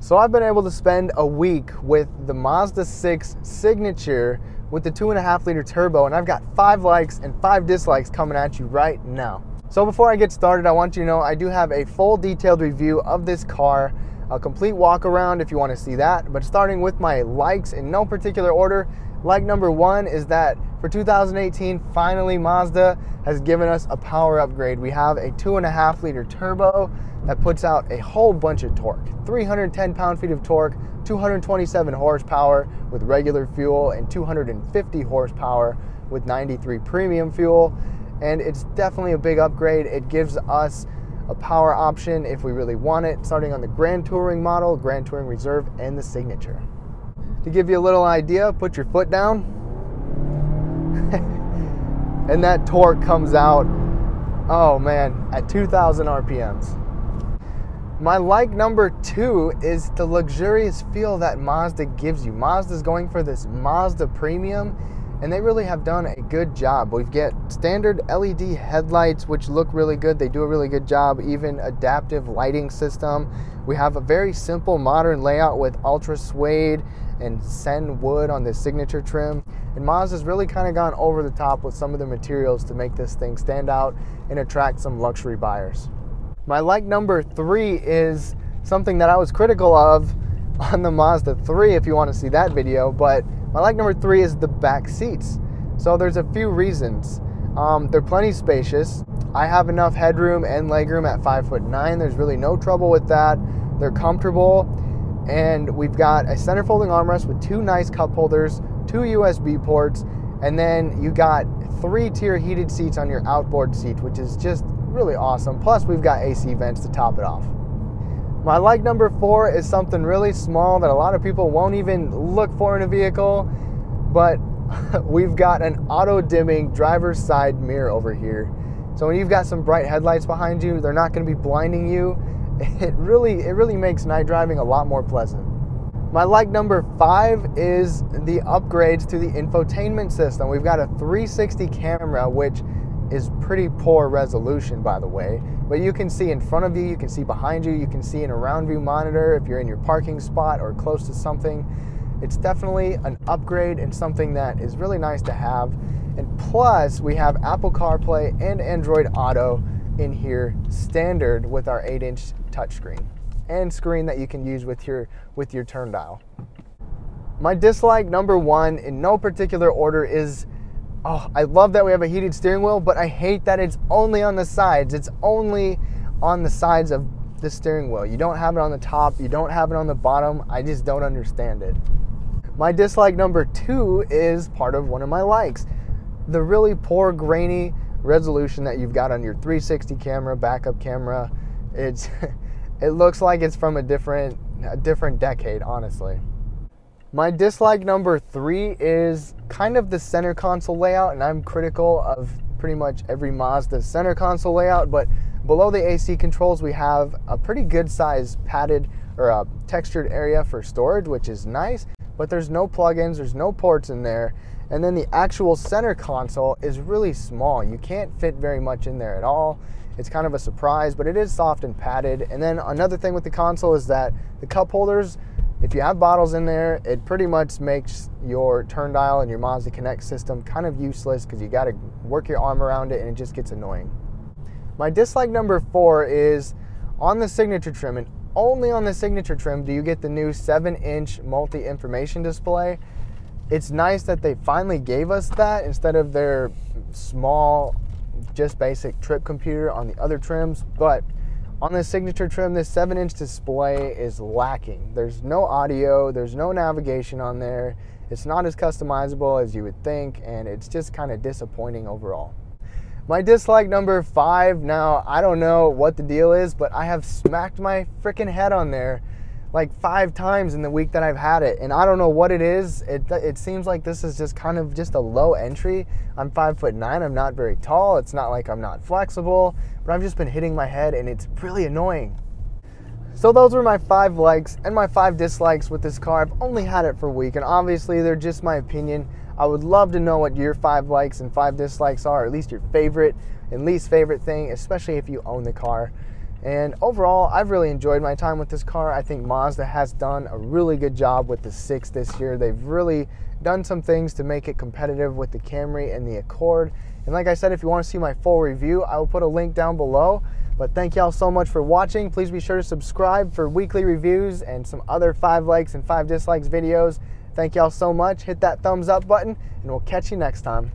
So I've been able to spend a week with the Mazda 6 Signature with the 2.5 liter turbo, and I've got five likes and five dislikes coming at you right now. So before I get started, I want you to know I do have a full detailed review of this car, a complete walk around if you want to see that. But starting with my likes in no particular order, like number one is that for 2018, finally Mazda has given us a power upgrade. We have a two and a half liter turbo that puts out a whole bunch of torque 310 pound feet of torque, 227 horsepower with regular fuel, and 250 horsepower with 93 premium fuel. And it's definitely a big upgrade. It gives us a power option if we really want it, starting on the Grand Touring model, Grand Touring Reserve, and the Signature. To give you a little idea, put your foot down, and that torque comes out, oh man, at 2,000 RPMs. My like number two is the luxurious feel that Mazda gives you. Mazda's going for this Mazda premium, and they really have done a good job. We've got standard LED headlights, which look really good. They do a really good job, even adaptive lighting system. We have a very simple modern layout with ultra suede and sen wood on the signature trim. And Mazda's really kind of gone over the top with some of the materials to make this thing stand out and attract some luxury buyers. My like number three is something that I was critical of on the Mazda 3 if you want to see that video, but my like number three is the back seats. So there's a few reasons. Um, they're plenty spacious. I have enough headroom and legroom at five foot nine. There's really no trouble with that. They're comfortable and we've got a center folding armrest with two nice cup holders, two USB ports, and then you got three tier heated seats on your outboard seat, which is just really awesome. Plus, we've got AC vents to top it off. My like number four is something really small that a lot of people won't even look for in a vehicle, but we've got an auto dimming driver's side mirror over here. So when you've got some bright headlights behind you, they're not going to be blinding you it really it really makes night driving a lot more pleasant. My like number five is the upgrades to the infotainment system. We've got a 360 camera, which is pretty poor resolution, by the way. But you can see in front of you, you can see behind you, you can see an around view monitor if you're in your parking spot or close to something. It's definitely an upgrade and something that is really nice to have. And plus, we have Apple CarPlay and Android Auto in here standard with our 8 inch touchscreen and screen that you can use with your with your turn dial. My dislike number one in no particular order is oh, I love that we have a heated steering wheel, but I hate that it's only on the sides. It's only on the sides of the steering wheel. You don't have it on the top, you don't have it on the bottom. I just don't understand it. My dislike number two is part of one of my likes. The really poor grainy resolution that you've got on your 360 camera, backup camera. It's it looks like it's from a different a different decade, honestly. My dislike number three is kind of the center console layout, and I'm critical of pretty much every Mazda center console layout, but below the AC controls, we have a pretty good size padded or a textured area for storage, which is nice, but there's no plugins, there's no ports in there. And then the actual center console is really small. You can't fit very much in there at all. It's kind of a surprise, but it is soft and padded. And then another thing with the console is that the cup holders, if you have bottles in there, it pretty much makes your turn dial and your Mazda Connect system kind of useless because you got to work your arm around it and it just gets annoying. My dislike number four is on the signature trim, and only on the signature trim do you get the new 7 inch multi information display. It's nice that they finally gave us that instead of their small just basic trip computer on the other trims, but on the signature trim, this 7 inch display is lacking. There's no audio, there's no navigation on there. It's not as customizable as you would think, and it's just kind of disappointing overall. My dislike number five, now I don't know what the deal is, but I have smacked my freaking head on there like five times in the week that I've had it, and I don't know what it is. It it seems like this is just kind of just a low entry. I'm five foot nine. I'm not very tall. It's not like I'm not flexible, but I've just been hitting my head, and it's really annoying. So those were my five likes and my five dislikes with this car. I've only had it for a week, and obviously they're just my opinion. I would love to know what your five likes and five dislikes are, at least your favorite and least favorite thing, especially if you own the car. And overall, I've really enjoyed my time with this car. I think Mazda has done a really good job with the 6 this year. They've really done some things to make it competitive with the Camry and the Accord. And like I said, if you want to see my full review, I will put a link down below. But thank y'all so much for watching. Please be sure to subscribe for weekly reviews and some other 5 likes and 5 dislikes videos. Thank y'all so much. Hit that thumbs up button, and we'll catch you next time.